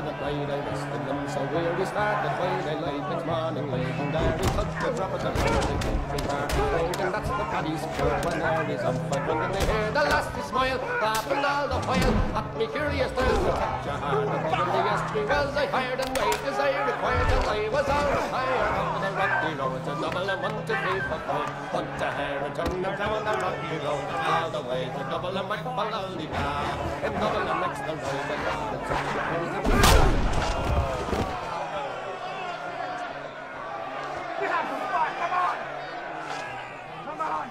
the bride I rested them so weary started way they late next morning late and there we took the drop of the country bar. And that's the paddy's pure when there is up but when they hear the lassie smile laughing all the while. At me curious to touch your heart. And probably asked me was I hired and wait as I required till I was all retired on the rocky road to Dublin one to three for four. But to hair and turn them down the rocky road. All the way to Dublin make for Landigar. And Dublin next the road Come on,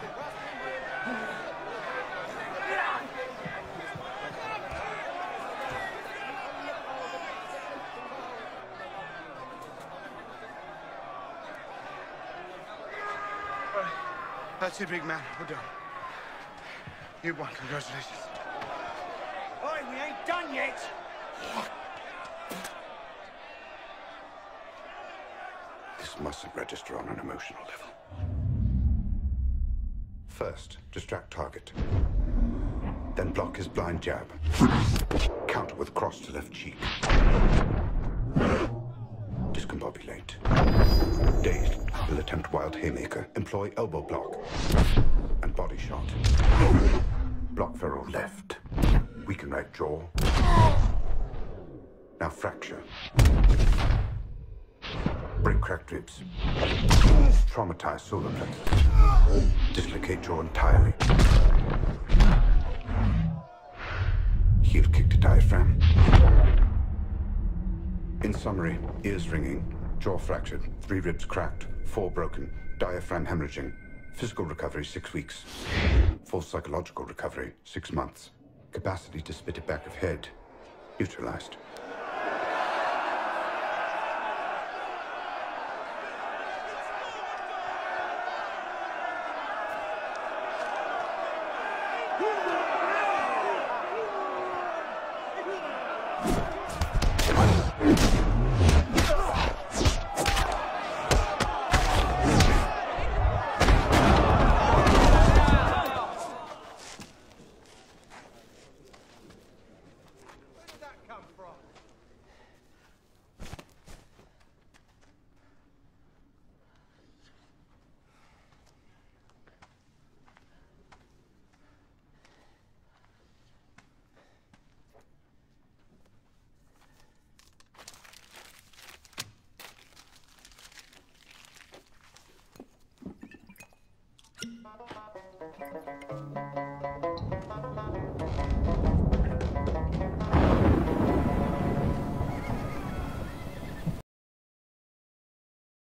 that's it, big man. We're done. You won. Congratulations. Oi, we ain't done yet! Mustn't register on an emotional level. First, distract target. Then block his blind jab. Counter with cross to left cheek. Discombobulate. Dazed, will attempt wild haymaker. Employ elbow block. And body shot. Block feral left. Weaken right jaw. Now fracture. Break cracked ribs. Traumatize solar plexus. Dislocate jaw entirely. Heel kick to diaphragm. In summary, ears ringing, jaw fractured, three ribs cracked, four broken, diaphragm hemorrhaging. Physical recovery, six weeks. Full psychological recovery, six months. Capacity to spit it back of head, neutralized.